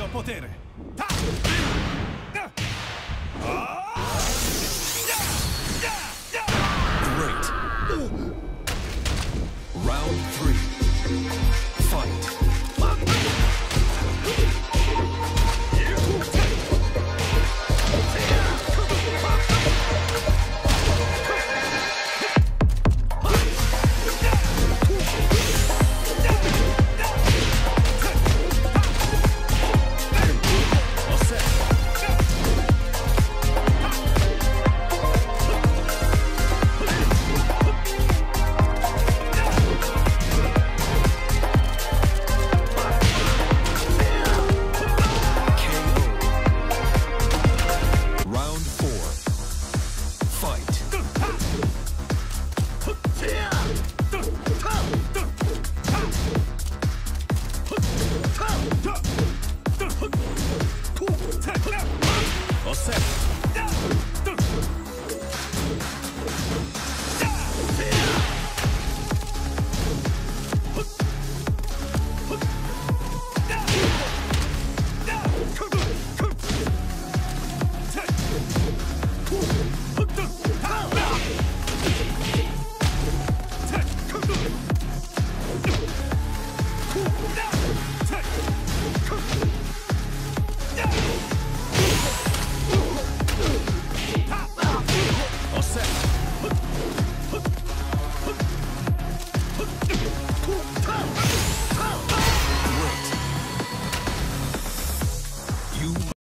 mio potere! Ta! Ah!